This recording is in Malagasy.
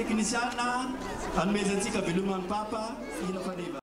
tecniciaa anomaziantsika belomaano papa ina faleva